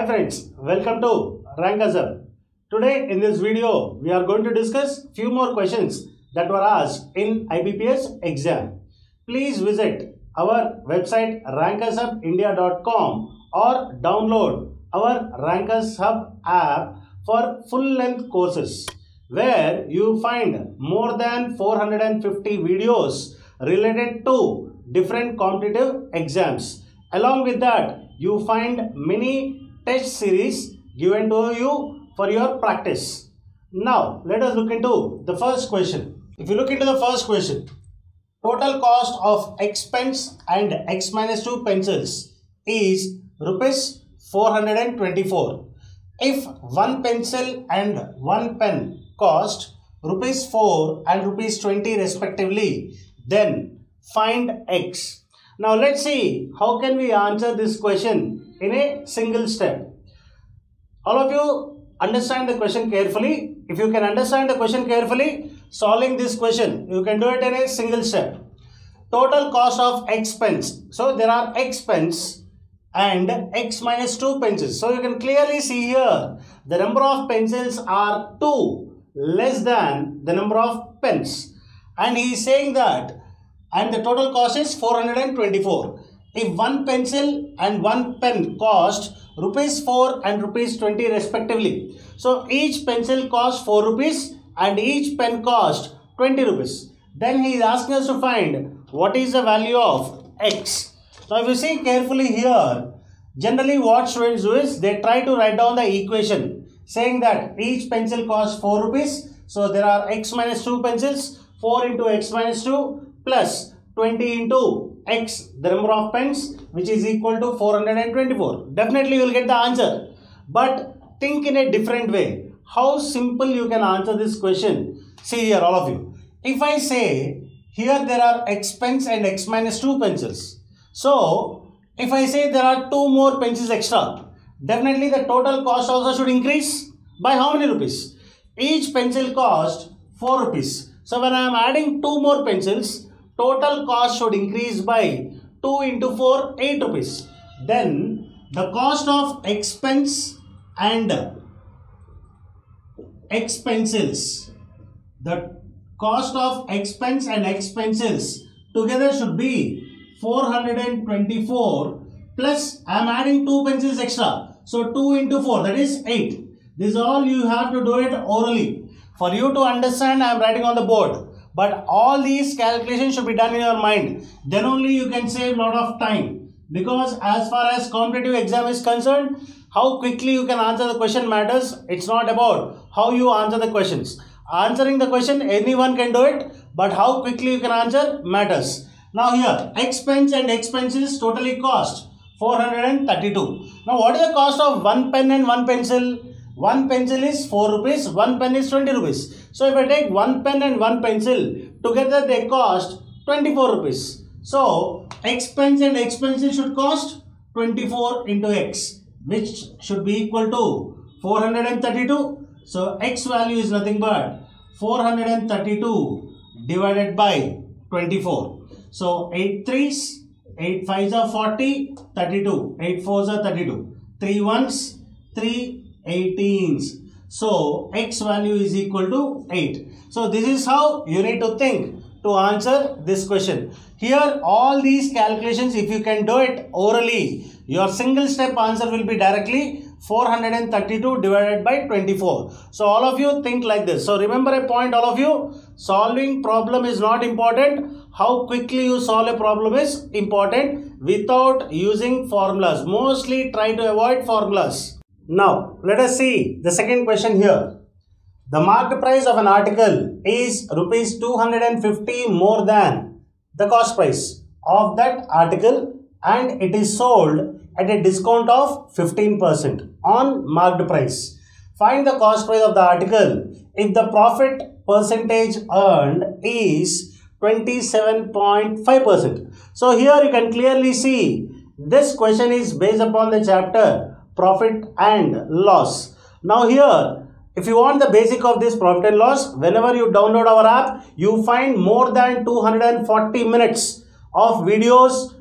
Hi friends, welcome to Rankers Hub. Today in this video, we are going to discuss few more questions that were asked in IBPS exam. Please visit our website rankershubindia.com or download our Rankers Hub app for full length courses where you find more than 450 videos related to different competitive exams. Along with that, you find many test series given to you for your practice. Now, let us look into the first question. If you look into the first question, total cost of X expense and x minus 2 pencils is rupees 424. If one pencil and one pen cost rupees 4 and rupees 20 respectively, then find x. Now let's see how can we answer this question in a single step. All of you understand the question carefully. If you can understand the question carefully, solving this question, you can do it in a single step. Total cost of expense. So there are expense and x minus 2 pencils. So you can clearly see here the number of pencils are 2 less than the number of pens. And he is saying that and the total cost is 424. If one pencil and one pen cost rupees 4 and rupees 20 respectively. So each pencil cost 4 rupees and each pen cost 20 rupees. Then he is asking us to find what is the value of x. Now if you see carefully here, generally what students do is they try to write down the equation saying that each pencil costs 4 rupees. So there are x minus 2 pencils, 4 into x minus 2 plus 20 into x the number of pens which is equal to 424 definitely you will get the answer. But think in a different way. How simple you can answer this question see here all of you. If i say here there are x pens and x minus 2 pencils. So if i say there are two more pencils extra definitely the total cost also should increase. By how many rupees? Each pencil cost 4 rupees. So when i am adding two more pencils total cost should increase by 2 into 4 8 rupees. Then the cost of expense and expenses. The cost of expense and expenses together should be 424 plus I am adding 2 pencils extra. So 2 into 4 that is 8 this is all you have to do it orally. For you to understand I am writing on the board but all these calculations should be done in your mind. Then only you can save a lot of time. Because as far as competitive exam is concerned how quickly you can answer the question matters. It's not about how you answer the questions. Answering the question anyone can do it but how quickly you can answer matters. Now here expense and expenses totally cost 432 now what is the cost of one pen and one pencil one pencil is 4 rupees, one pen is 20 rupees. So if I take one pen and one pencil, together they cost 24 rupees. So expense and expenses should cost 24 into x, which should be equal to 432. So x value is nothing but 432 divided by 24. So 8 threes, 8 fives are 40, 32, 8 fours are 32, 3 ones, 3 18s. So x value is equal to 8. So this is how you need to think to answer this question. Here all these calculations if you can do it orally your single step answer will be directly 432 divided by 24. So all of you think like this. So remember a point all of you solving problem is not important. How quickly you solve a problem is important without using formulas. Mostly try to avoid formulas. Now, let us see the second question here. The market price of an article is rupees 250 more than the cost price of that article and it is sold at a discount of 15% on marked price. Find the cost price of the article if the profit percentage earned is 27.5%. So here you can clearly see this question is based upon the chapter profit and loss. Now here, if you want the basic of this profit and loss, whenever you download our app, you find more than 240 minutes of videos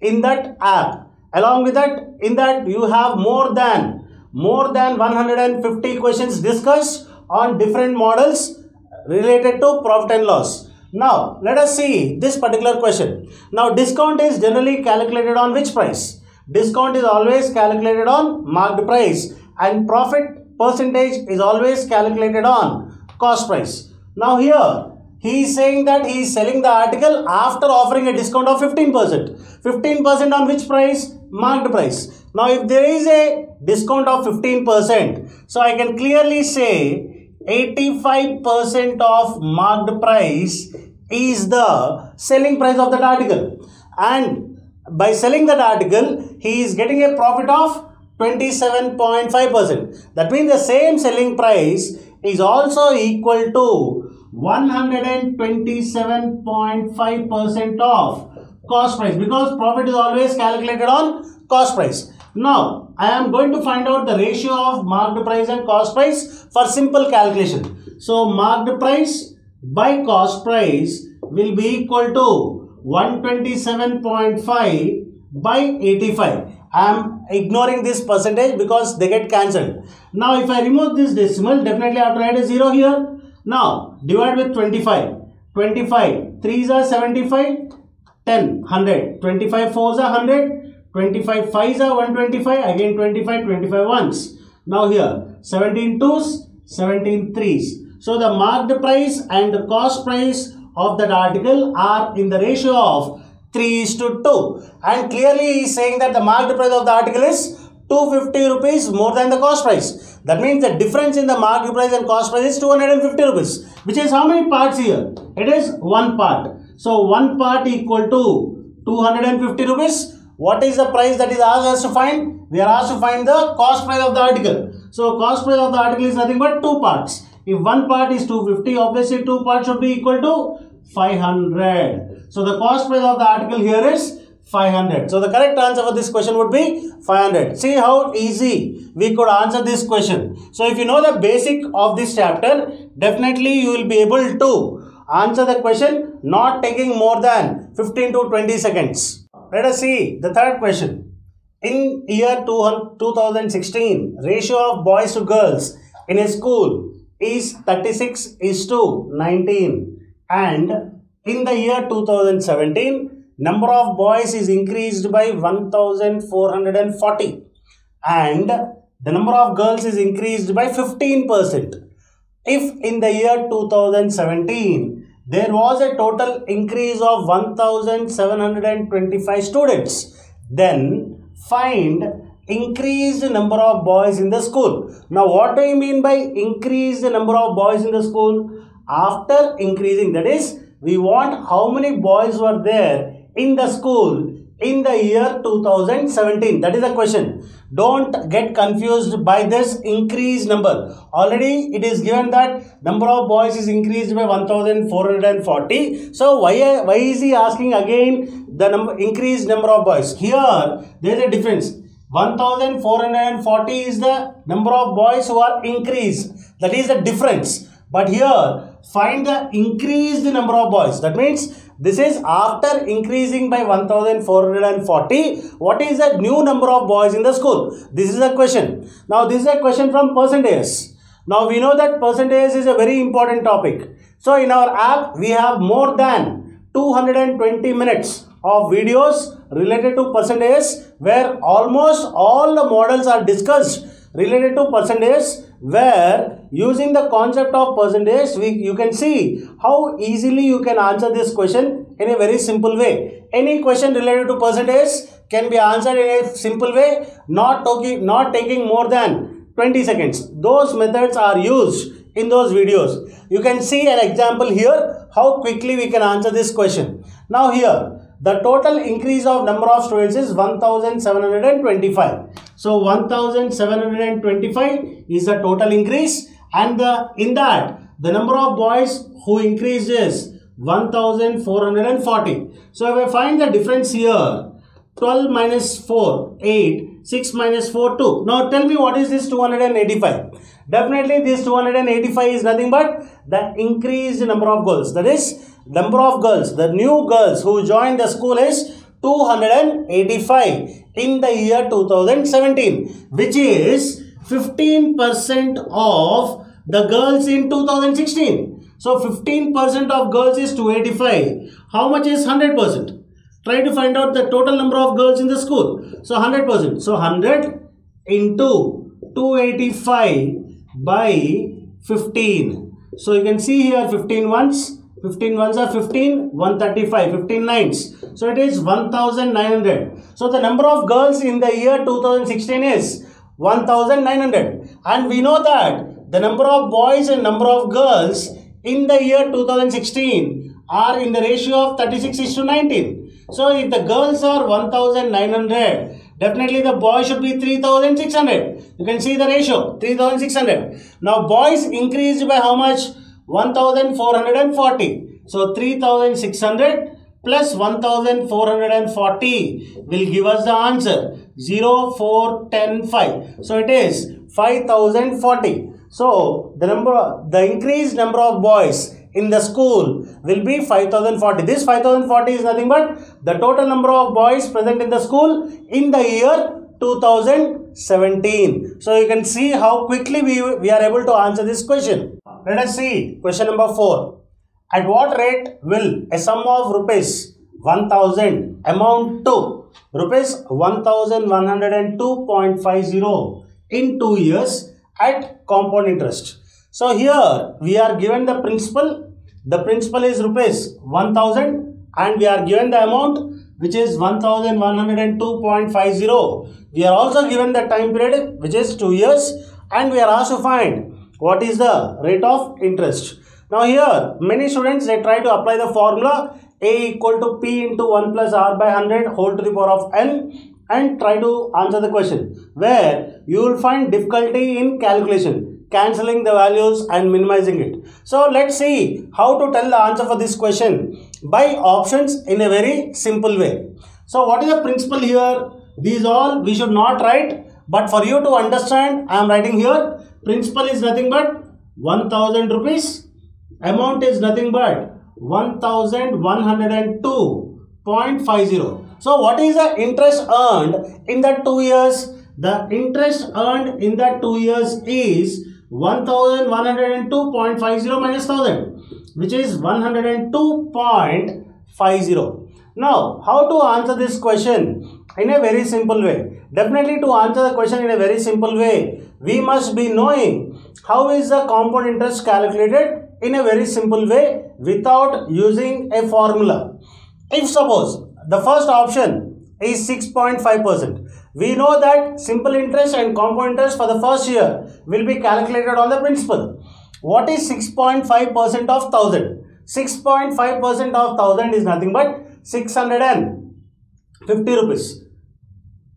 in that app. Along with that, in that you have more than more than 150 questions discussed on different models related to profit and loss. Now, let us see this particular question. Now, discount is generally calculated on which price? Discount is always calculated on marked price and profit percentage is always calculated on cost price. Now, here he is saying that he is selling the article after offering a discount of 15%. 15% on which price? Marked price. Now, if there is a discount of 15%, so I can clearly say 85% of marked price is the selling price of that article. And by selling that article, he is getting a profit of 27.5%. That means the same selling price is also equal to 127.5% of cost price because profit is always calculated on cost price. Now, I am going to find out the ratio of marked price and cost price for simple calculation. So, marked price by cost price will be equal to 127.5 by 85. I am ignoring this percentage because they get cancelled. Now, if I remove this decimal, definitely I have to write a 0 here. Now, divide with 25. 25, 3s are 75, 10, 100. 25 4s are 100. 25 5s are 125 again 25 25 ones now here 17 2s 17 3s so the marked price and the cost price of that article are in the ratio of 3 is to 2 and clearly he is saying that the marked price of the article is 250 rupees more than the cost price that means the difference in the marked price and cost price is 250 rupees which is how many parts here it is one part so one part equal to 250 rupees what is the price that is asked us to find? We are asked to find the cost price of the article. So cost price of the article is nothing but two parts. If one part is 250, obviously two parts should be equal to 500. So the cost price of the article here is 500. So the correct answer for this question would be 500. See how easy we could answer this question. So if you know the basic of this chapter, definitely you will be able to answer the question not taking more than 15 to 20 seconds. Let us see the third question. In year 2016, ratio of boys to girls in a school is 36 is to 19 and in the year 2017 number of boys is increased by 1440 and the number of girls is increased by 15%. If in the year 2017 there was a total increase of 1725 students then find increased number of boys in the school. Now what do you mean by increased number of boys in the school after increasing that is we want how many boys were there in the school in the year 2017 that is the question. Don't get confused by this increased number. Already it is given that number of boys is increased by 1440 so why why is he asking again the number increased number of boys? Here there is a difference. 1440 is the number of boys who are increased. That is the difference. But here find the increased number of boys that means this is after increasing by 1440. What is the new number of boys in the school? This is a question. Now this is a question from percentage. Now we know that percentage is a very important topic. So in our app we have more than 220 minutes of videos related to percentage where almost all the models are discussed related to percentage where using the concept of percentage we, you can see how easily you can answer this question in a very simple way. Any question related to percentage can be answered in a simple way not talking not taking more than 20 seconds. Those methods are used in those videos. You can see an example here how quickly we can answer this question. Now here the total increase of number of students is 1725 so 1725 is the total increase and the, in that the number of boys who increased is 1440. So if I find the difference here 12 minus 4 8 6 minus 4 2. Now tell me what is this 285? Definitely this 285 is nothing but the increased number of girls. That is number of girls. The new girls who joined the school is 285 in the year 2017 which is 15% of the girls in 2016. So 15% of girls is 285. How much is 100%? Try to find out the total number of girls in the school. So 100%. So 100 into 285 by 15. So you can see here 15 ones, 15 ones are 15, 135, 15 nines. So it is 1900. So the number of girls in the year 2016 is 1900. And we know that the number of boys and number of girls in the year 2016 are in the ratio of 36 is to 19. So if the girls are 1900, definitely the boys should be 3600. You can see the ratio 3600. Now boys increased by how much? 1440. So 3600 plus 1440 will give us the answer 0410 So it is 5040. So the number, the increased number of boys in the school will be 5040. This 5040 is nothing but the total number of boys present in the school in the year 2017. So you can see how quickly we, we are able to answer this question. Let us see question number 4. At what rate will a sum of rupees 1000 amount to rupees 1102.50 in 2 years at compound interest? So here we are given the principal. The principal is rupees 1000 and we are given the amount which is 1102.50. We are also given the time period which is 2 years and we are asked to find what is the rate of interest. Now here many students they try to apply the formula A equal to P into 1 plus R by 100 whole to the power of N and try to answer the question where you will find difficulty in calculation cancelling the values and minimizing it. So let's see how to tell the answer for this question by options in a very simple way. So what is the principal here? These all we should not write but for you to understand I am writing here principal is nothing but 1000 rupees amount is nothing but 1102.50 so what is the interest earned in that two years the interest earned in that two years is 1102.50 minus 1000 which is 102.50. Now, how to answer this question in a very simple way? Definitely to answer the question in a very simple way, we must be knowing how is the compound interest calculated in a very simple way without using a formula. If suppose the first option is 6.5%. We know that simple interest and compound interest for the first year will be calculated on the principal. What is 6.5% of 1000? 6.5% of 1000 is nothing but 650 rupees.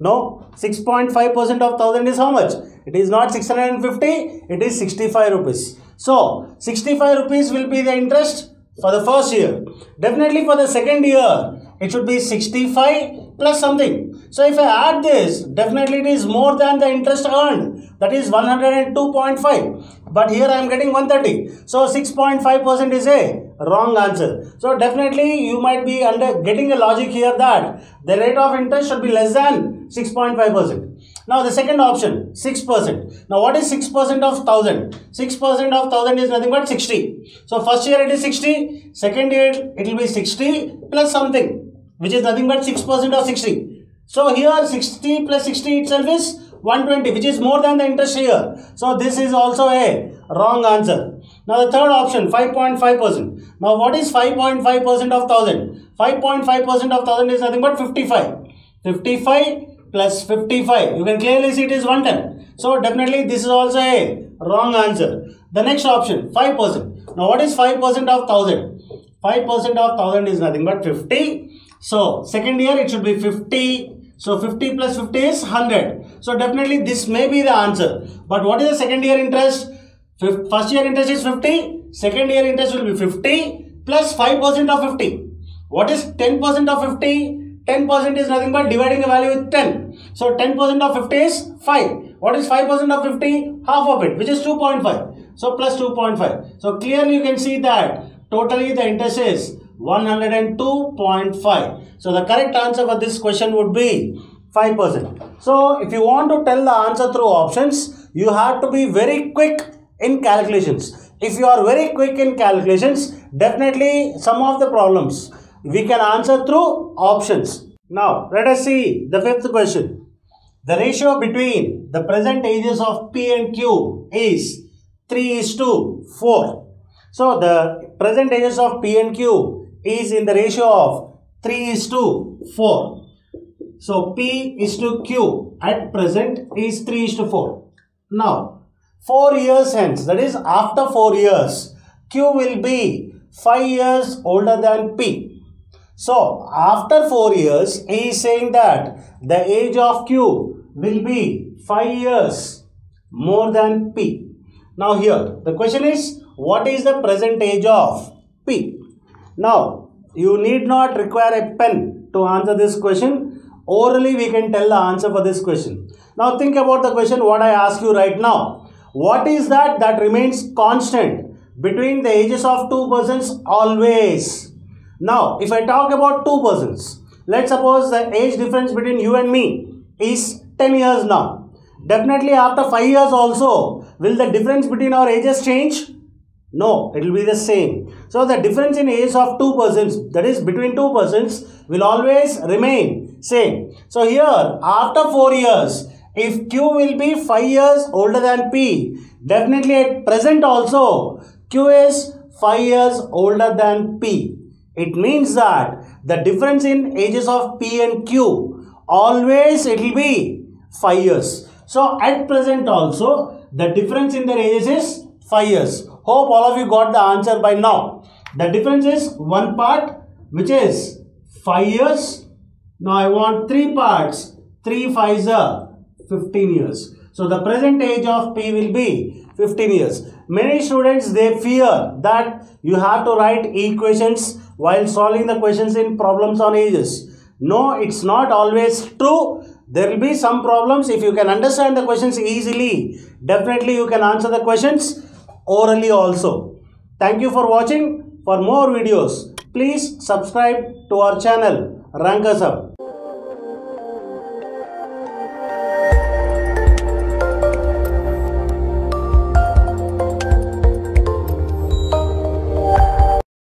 No, 6.5% of 1000 is how much? It is not 650, it is 65 rupees. So, 65 rupees will be the interest for the first year. Definitely for the second year, it should be 65 plus something. So if I add this, definitely it is more than the interest earned. That is 102.5. But here I am getting 130. So 6.5% is a wrong answer. So definitely you might be under getting a logic here that the rate of interest should be less than 6.5%. Now the second option, 6%. Now what is 6% of 1000? 6% of 1000 is nothing but 60. So first year it is 60, second year it will be 60 plus something which is nothing but 6% of 60. So here 60 plus 60 itself is 120 which is more than the interest here. So this is also a wrong answer. Now the third option 5.5%. Now what is 5.5% of 1000? 5.5% of 1000 is nothing but 55. 55 plus 55. You can clearly see it is 110. So definitely this is also a wrong answer. The next option 5%. Now what is 5% of 1000? 5% of 1000 is nothing but 50. So second year it should be 50. So 50 plus 50 is 100. So definitely this may be the answer. But what is the second year interest? First year interest is 50. Second year interest will be 50 plus 5% of 50. What is 10% of 50? 10% is nothing but dividing a value with 10. So 10% of 50 is 5. What is 5% of 50? Half of it, which is 2.5. So plus 2.5. So clearly you can see that totally the interest is 102.5. So the correct answer for this question would be 5%. So if you want to tell the answer through options, you have to be very quick in calculations. If you are very quick in calculations, definitely some of the problems we can answer through options. Now, let us see the fifth question. The ratio between the present ages of P and Q is 3 is to 4. So, the present ages of P and Q is in the ratio of 3 is to 4. So, P is to Q at present is 3 is to 4. Now, 4 years hence, that is after 4 years, Q will be 5 years older than P. So, after 4 years, he is saying that the age of Q will be 5 years more than P. Now, here, the question is, what is the present age of? Now, you need not require a pen to answer this question. Orally, we can tell the answer for this question. Now, think about the question what I ask you right now. What is that that remains constant between the ages of two persons always? Now, if I talk about two persons, let's suppose the age difference between you and me is 10 years now. Definitely after 5 years also, will the difference between our ages change? No, it will be the same. So the difference in age of two persons, that is between two persons, will always remain same. So here, after 4 years, if Q will be 5 years older than P, definitely at present also, Q is 5 years older than P. It means that the difference in ages of P and Q, always it will be 5 years. So at present also, the difference in their ages is 5 years. Hope all of you got the answer by now. The difference is one part which is 5 years. Now I want 3 parts. 3 5 are 15 years. So the present age of P will be 15 years. Many students they fear that you have to write equations while solving the questions in problems on ages. No, it's not always true. There will be some problems. If you can understand the questions easily, definitely you can answer the questions orally also. Thank you for watching. For more videos, please subscribe to our channel Rankers Hub.